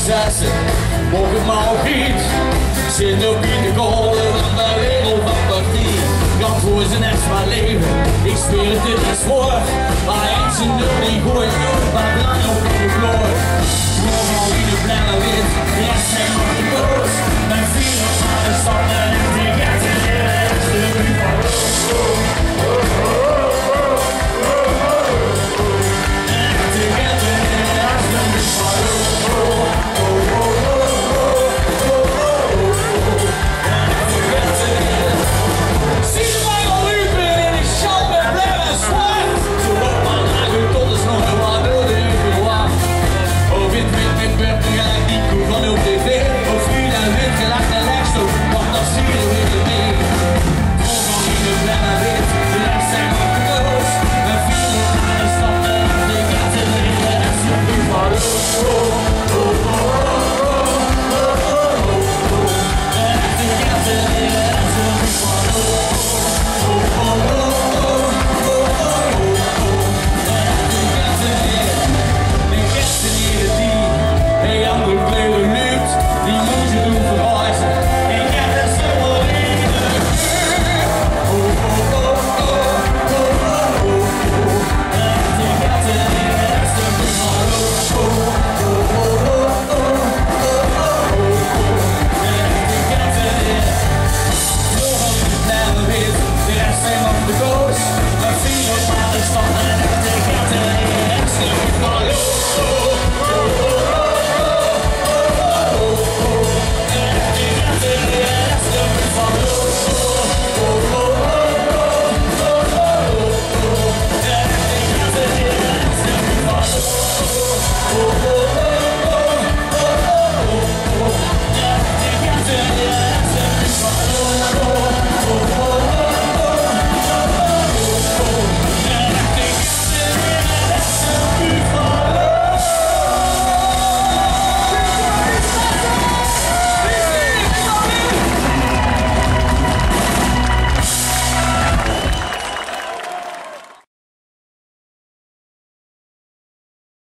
zessen, morgen maar op iets. Zit ook in de kolen van de wereld van partij. Kan voor zijn echt maar leven.